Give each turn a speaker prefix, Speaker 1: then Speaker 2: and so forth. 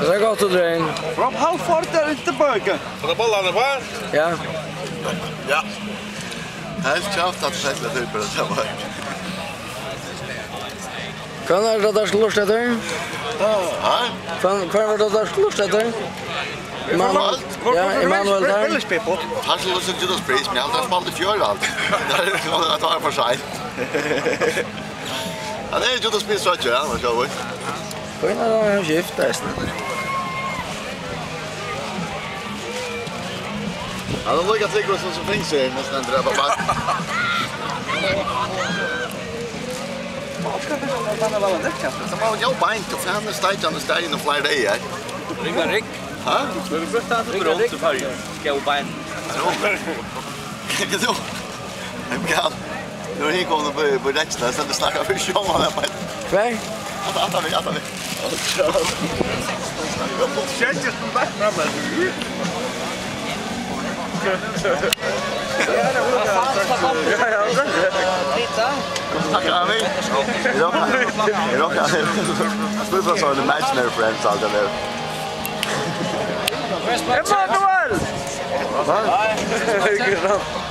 Speaker 1: Det är gott att dra in.
Speaker 2: Rob, how far är inte böken?
Speaker 3: Får du bollarna va?
Speaker 1: Ja.
Speaker 4: Ja. Helt kraft att sätta dig på det var.
Speaker 1: Kan er det där slås det där?
Speaker 4: Ja.
Speaker 1: Kan kan är det där slås det där? Emanuel. Ja, Emanuel där.
Speaker 2: Väldigt peppot.
Speaker 4: Han skulle så ju då space, men han har spalt i fjör allt. Det är det att ta för sig. Ja, det är ju det space så att jag, vad ska jag som som finns här nästan där bara.
Speaker 2: Vad ska det vara vara det kanske?
Speaker 4: Så man jobbar inte för han är stajt on the stage in the flight day.
Speaker 3: Ringa Rick.
Speaker 4: Ha?
Speaker 3: Du har brutit att det runt så färg. Ska jag bara en.
Speaker 4: Kan du? Jag kan. Nu är hon på på Dexter så det snackar för sjön han på.
Speaker 1: Kvar?
Speaker 4: Att att vi
Speaker 2: Wszędzie są tak na Ja, ja,
Speaker 4: We've got some imaginary friends out there.
Speaker 2: Emmanuel!
Speaker 4: Good enough.